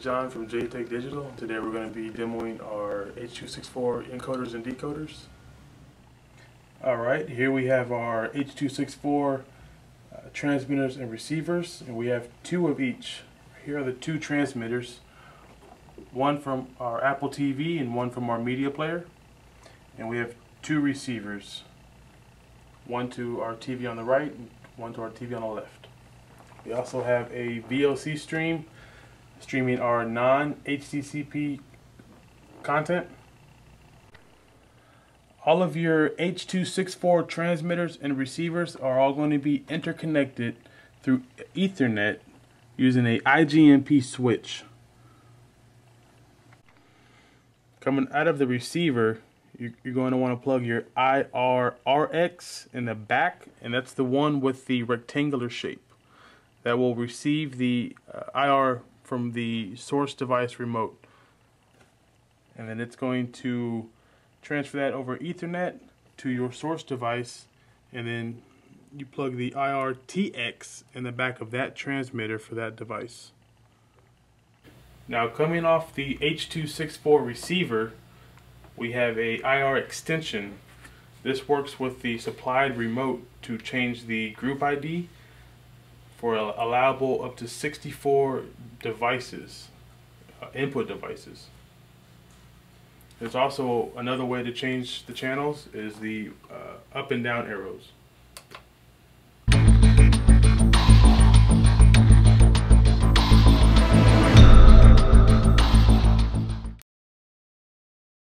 John from JTech Digital. Today we're going to be demoing our H.264 encoders and decoders. Alright, here we have our H.264 uh, transmitters and receivers, and we have two of each. Here are the two transmitters, one from our Apple TV and one from our media player. And we have two receivers, one to our TV on the right and one to our TV on the left. We also have a VLC stream streaming our non-HDCP content. All of your H.264 transmitters and receivers are all going to be interconnected through Ethernet using a IGMP switch. Coming out of the receiver, you're going to want to plug your IRRX in the back, and that's the one with the rectangular shape that will receive the uh, IR from the source device remote. And then it's going to transfer that over Ethernet to your source device and then you plug the IRTX in the back of that transmitter for that device. Now coming off the H.264 receiver we have a IR extension. This works with the supplied remote to change the group ID for allowable up to 64 devices, uh, input devices. There's also another way to change the channels is the uh, up and down arrows.